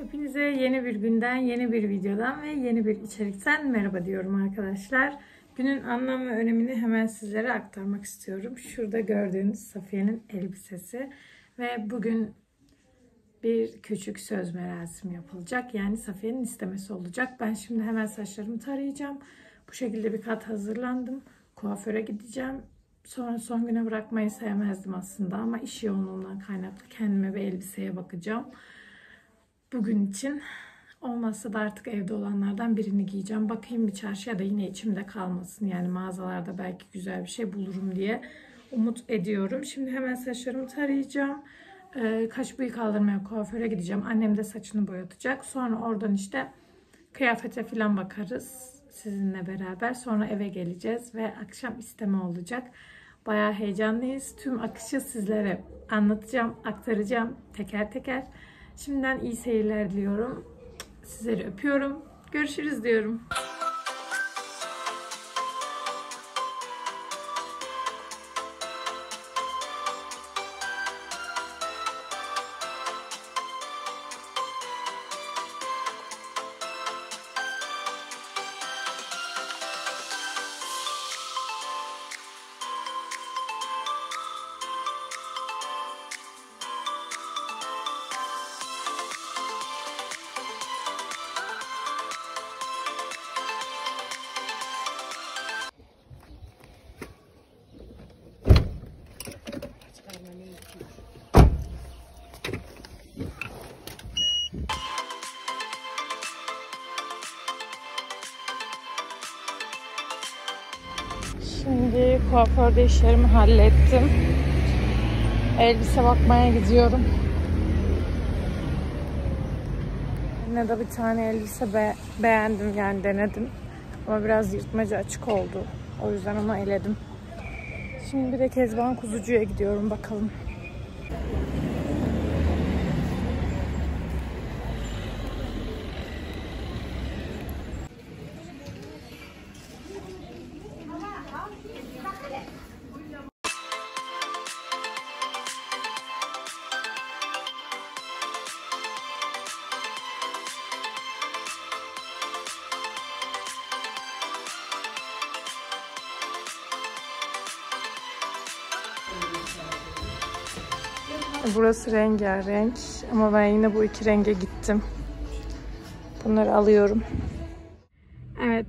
Hepinize yeni bir günden, yeni bir videodan ve yeni bir içerikten merhaba diyorum arkadaşlar. Günün anlam ve önemini hemen sizlere aktarmak istiyorum. Şurada gördüğünüz Safiye'nin elbisesi ve bugün bir küçük söz merasimi yapılacak. Yani Safiye'nin istemesi olacak. Ben şimdi hemen saçlarımı tarayacağım. Bu şekilde bir kat hazırlandım. Kuaföre gideceğim. Sonra son güne bırakmayı sevmezdim aslında ama iş yoğunluğundan kaynaklı kendime bir elbiseye bakacağım. Bugün için olmazsa da artık evde olanlardan birini giyeceğim. Bakayım bir çarşıya da yine içimde kalmasın. Yani mağazalarda belki güzel bir şey bulurum diye umut ediyorum. Şimdi hemen saçlarımı tarayacağım. Ee, kaş bıyık kaldırmaya kuaföre gideceğim. Annem de saçını boyatacak. Sonra oradan işte kıyafete falan bakarız sizinle beraber. Sonra eve geleceğiz ve akşam isteme olacak. Bayağı heyecanlıyız. Tüm akışı sizlere anlatacağım, aktaracağım teker teker. Şimdiden iyi seyirler diliyorum. Sizleri öpüyorum. Görüşürüz diyorum. Şimdi kuaförde işlerimi hallettim. Elbise bakmaya gidiyorum. Yine de bir tane elbise be beğendim yani denedim. Ama biraz yırtmacı açık oldu. O yüzden onu eledim. Şimdi bir de Kezban Kuzucu'ya gidiyorum bakalım. Burası rengarenk ama ben yine bu iki renge gittim. Bunları alıyorum. Evet,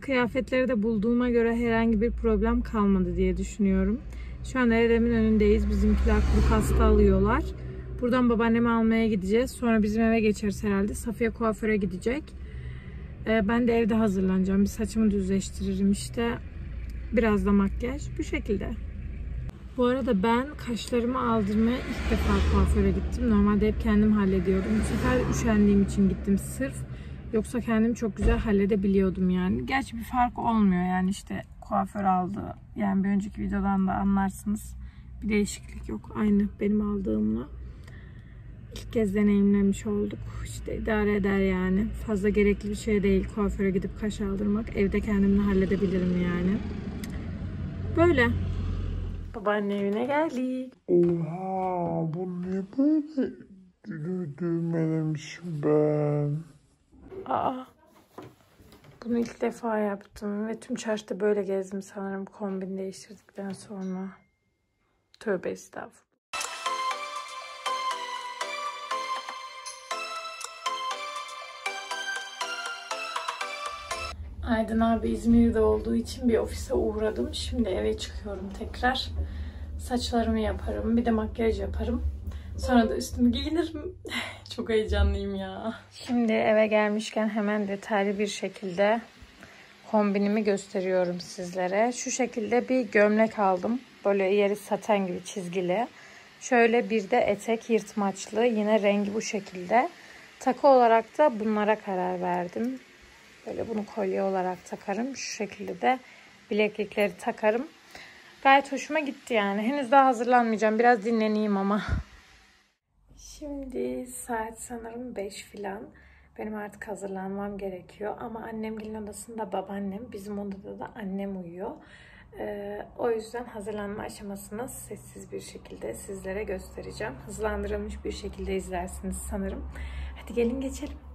kıyafetleri de bulduğuma göre herhangi bir problem kalmadı diye düşünüyorum. Şu an Ereğli'nin önündeyiz. Bizimkiler kuru pasta alıyorlar. Buradan babaannemi almaya gideceğiz. Sonra bizim eve geçeriz herhalde. Safiye kuaföre gidecek. Ee, ben de evde hazırlanacağım. Bir saçımı düzleştiririm işte. Biraz da makyaj. Bu şekilde. Bu arada ben kaşlarımı aldırmaya ilk defa kuaföre gittim. Normalde hep kendim hallediyordum. Bu sefer üşendiğim için gittim sırf. Yoksa kendim çok güzel halledebiliyordum yani. Gerçi bir fark olmuyor yani işte kuaför aldı. Yani bir önceki videodan da anlarsınız. Bir değişiklik yok. Aynı benim aldığımla. İlk kez deneyimlemiş olduk. İşte idare eder yani. Fazla gerekli bir şey değil kuaföre gidip kaş aldırmak. Evde kendimle halledebilirim yani. Böyle. Babaanne evine geldik. Oha bu ne böyle dü- düğmelemişim ben. Aa. Bunu ilk defa yaptım ve tüm çarşıda böyle gezdim sanırım kombin değiştirdikten sonra. Tövbe estağfurullah. Aydın abi İzmir'de olduğu için bir ofise uğradım. Şimdi eve çıkıyorum tekrar. Saçlarımı yaparım. Bir de makyaj yaparım. Sonra da üstümü giyinirim. Çok heyecanlıyım ya. Şimdi eve gelmişken hemen detaylı bir şekilde kombinimi gösteriyorum sizlere. Şu şekilde bir gömlek aldım. Böyle yeri saten gibi çizgili. Şöyle bir de etek yırtmaçlı. Yine rengi bu şekilde. Takı olarak da bunlara karar verdim. Böyle bunu kolye olarak takarım. Şu şekilde de bileklikleri takarım. Gayet hoşuma gitti yani. Henüz daha hazırlanmayacağım. Biraz dinleneyim ama. Şimdi saat sanırım 5 filan. Benim artık hazırlanmam gerekiyor. Ama annemgilin odasında babaannem, bizim odada da annem uyuyor. Ee, o yüzden hazırlanma aşamasını sessiz bir şekilde sizlere göstereceğim. Hızlandırılmış bir şekilde izlersiniz sanırım. Hadi gelin geçelim.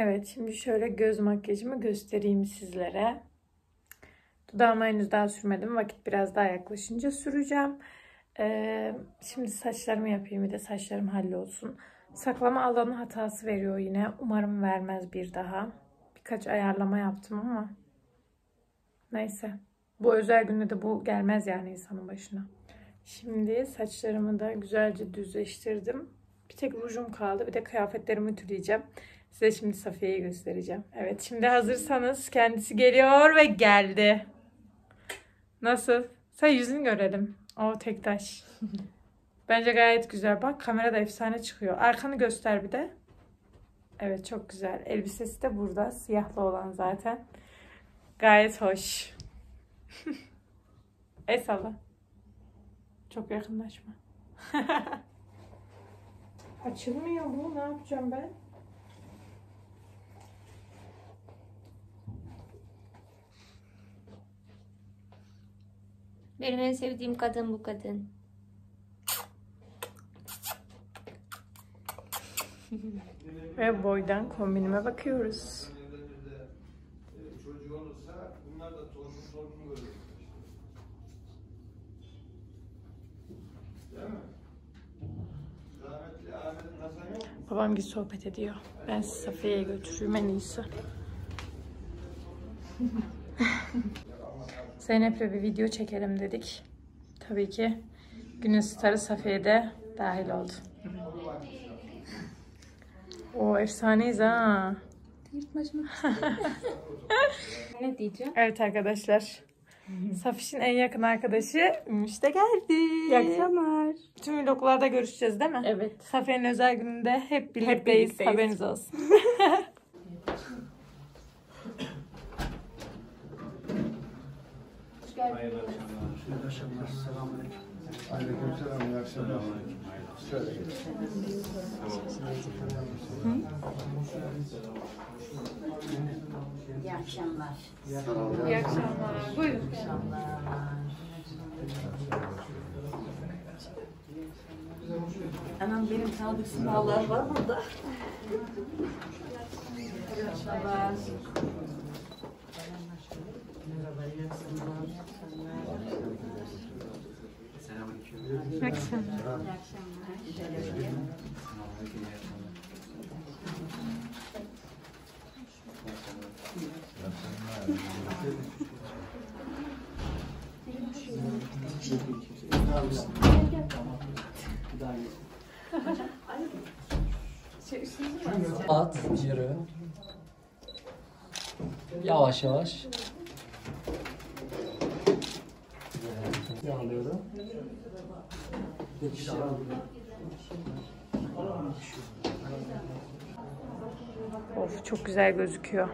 Evet şimdi şöyle göz makyajımı göstereyim sizlere. Dudağıma henüz daha sürmedim. Vakit biraz daha yaklaşınca süreceğim. Ee, şimdi saçlarımı yapayım bir de saçlarım hallolsun. Saklama alanı hatası veriyor yine. Umarım vermez bir daha. Birkaç ayarlama yaptım ama. Neyse. Bu özel günde de bu gelmez yani insanın başına. Şimdi saçlarımı da güzelce düzleştirdim. Bir tek rujum kaldı. Bir de kıyafetlerimi ütüleyeceğim. Size şimdi Safiye'yi göstereceğim. Evet şimdi hazırsanız kendisi geliyor ve geldi. Nasıl? Sen yüzünü görelim. O tek taş. Bence gayet güzel. Bak kamerada efsane çıkıyor. Arkanı göster bir de. Evet çok güzel. Elbisesi de burada. Siyahlı olan zaten. Gayet hoş. El salla. Çok yakınlaşma. Açılmıyor bu. Ne yapacağım ben? Benim en sevdiğim kadın bu kadın. Ve boydan kombinime bakıyoruz. Babam gibi sohbet ediyor. Ben Safiye'ye götüreyim en iyisi. Zeynep'le bir video çekelim dedik. Tabii ki günün starı Safiye de dahil oldu. O efsaneyiz ha. Ne diyeceğim? Evet arkadaşlar. Safiş'in en yakın arkadaşı Ümüş de geldi. İyi akşamlar. Tüm vloglarda görüşeceğiz değil mi? Evet. Safiye'nin özel gününde hep birlikteyiz. birlikteyiz. Haberiniz olsun. Hayırlı akşamlar. Selamünaleyküm. Aleykümselam. İyi akşamlar. Şöyle geç. İyi akşamlar. İyi akşamlar. Buyurun. Anam benim sağlık sınavlar var burada. İyi akşamlar. Merhaba, iyi akşamlar. İyi akşamlar. At yürü. Yavaş yavaş. Yağlıyorum. Of çok güzel gözüküyor.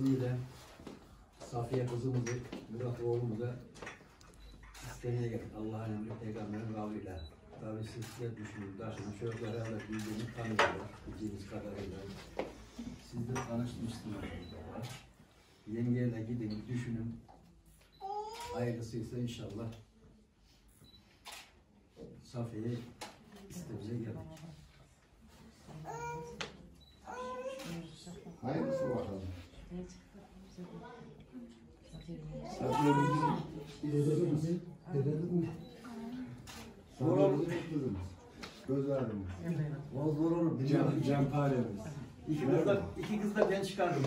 De Safiye kızımızı, Murat oğlumuza istemeye geldik. Allah'ın emri peygamberin kavliyle. Tabii siz de düşünün, taşının çocukları evvel bildiğini tanıyorlar, bildiğiniz kadarıyla. Siz de tanışmışsınız. Yengeyle gidin, düşünün. Hayırlısıysa inşallah Safiye'yi istemize geldik. Hayırlısı bakalım. Safiye bizim Zor olur. Göz ağrımız. O zor olur. Can, canparemiz. İki kız da, iki kız da ben çıkardım.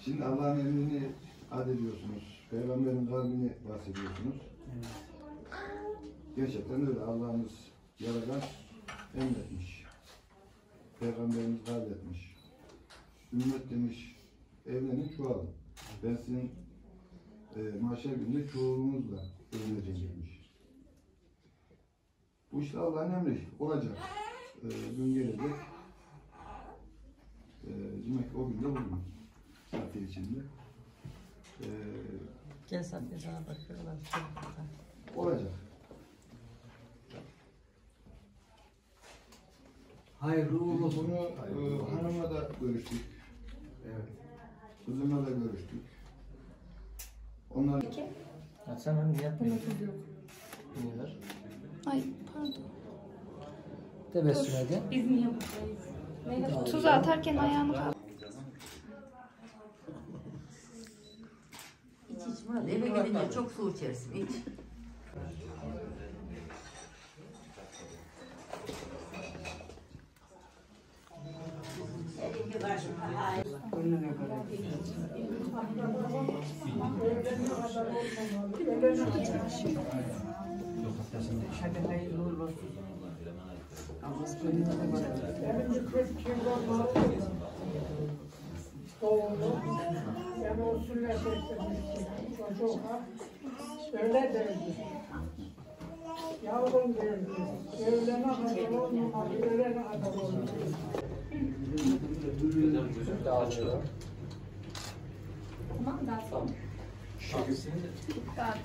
Şimdi Allah'ın emrini ad ediyorsunuz. Peygamberin kavmini bahsediyorsunuz. Gerçekten öyle. Allah'ımız yaradan emretmiş. Peygamberimiz kaydetmiş. Ümmet demiş, evlenin çoğalın. Ben sizin e, mahşer günde çoğunlukla evleneceğim demiş. Bu işte Allah'ın emri. Olacak. E, gün gelecek. E, demek ki o günde bugün. Saati içinde. E, Gel Safiye sana bakıyorlar. Olacak. Hayırlı uğurlu. Bunu e, hanıma da görüştük. Kızımla da görüştük. Onlar Ya sen hani yapmıyorsun. Niye ver? Ay pardon. Tebessüm edin. Biz niye buradayız? Tuzu atarken ayağını kaldır. İç iç Murat. Eve gidince çok su içersin. İç. Hadi hayırlı uğurlu olsun. Allah gönlüne de bırak. Yani o sünnet ettirmişti çocuğa. Öyle derdi. Yavrum derdi. Öğlene kadar olmamalı, öğlene kadar olmalı. Bir daha açıyor. Tamam daha sonra. Dağıt.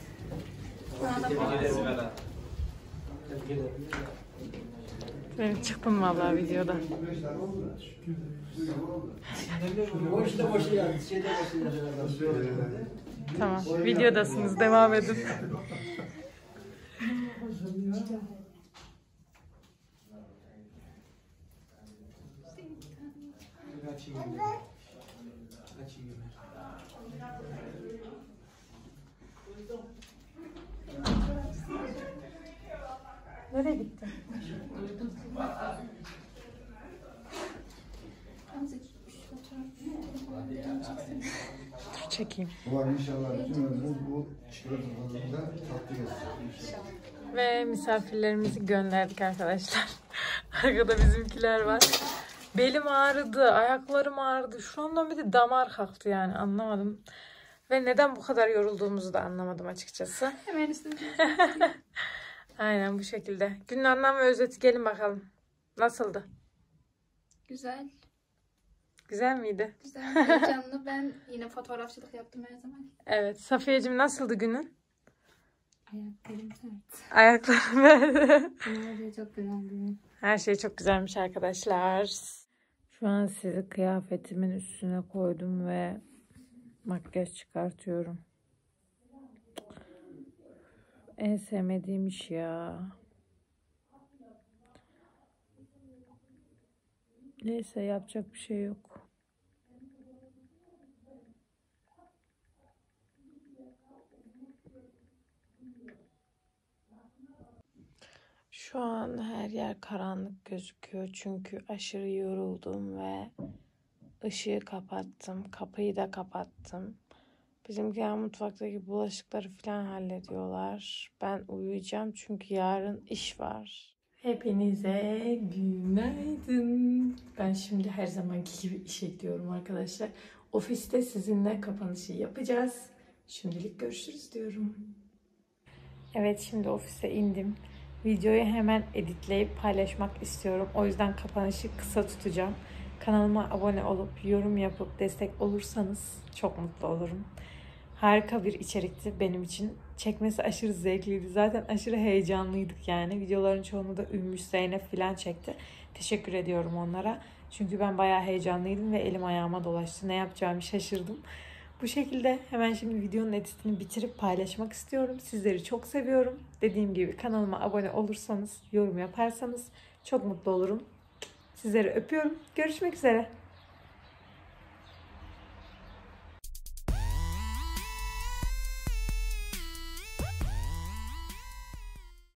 Ben çıktım vallahi videoda. Boşta boşu yani. Şeyde boşu yani. Tamam. Videodasınız. Devam edin. Nereye gitti? Dur çekeyim. var inşallah bütün ömrümüz bu çikolatalarında tatlı geçsin. Ve misafirlerimizi gönderdik arkadaşlar. Arkada bizimkiler var. Belim ağrıdı, ayaklarım ağrıdı. Şu andan bir de damar kalktı yani anlamadım. Ve neden bu kadar yorulduğumuzu da anlamadım açıkçası. Hemen üstüne. Aynen bu şekilde. Günün anlam ve özeti gelin bakalım. Nasıldı? Güzel. Güzel miydi? Güzel. Heyecanlı. Ben yine fotoğrafçılık yaptım her zaman. Evet. Safiyeciğim nasıldı günün? Ayaklarım sert. Ayaklarım. Bunlar çok güzeldi. Her şey çok güzelmiş arkadaşlar. Şu an sizi kıyafetimin üstüne koydum ve makyaj çıkartıyorum. En sevmediğim iş ya. Neyse yapacak bir şey yok. Şu an her yer karanlık gözüküyor çünkü aşırı yoruldum ve ışığı kapattım. Kapıyı da kapattım. Bizimkiler mutfaktaki bulaşıkları falan hallediyorlar. Ben uyuyacağım çünkü yarın iş var. Hepinize günaydın. Ben şimdi her zamanki gibi işe gidiyorum arkadaşlar. Ofiste sizinle kapanışı yapacağız. Şimdilik görüşürüz diyorum. Evet şimdi ofise indim. Videoyu hemen editleyip paylaşmak istiyorum. O yüzden kapanışı kısa tutacağım. Kanalıma abone olup yorum yapıp destek olursanız çok mutlu olurum. Harika bir içerikti benim için. Çekmesi aşırı zevkliydi. Zaten aşırı heyecanlıydık yani. Videoların çoğunu da Ümmüş Zeynep falan çekti. Teşekkür ediyorum onlara. Çünkü ben bayağı heyecanlıydım ve elim ayağıma dolaştı. Ne yapacağımı şaşırdım. Bu şekilde hemen şimdi videonun editini bitirip paylaşmak istiyorum. Sizleri çok seviyorum. Dediğim gibi kanalıma abone olursanız, yorum yaparsanız çok mutlu olurum. Sizleri öpüyorum. Görüşmek üzere.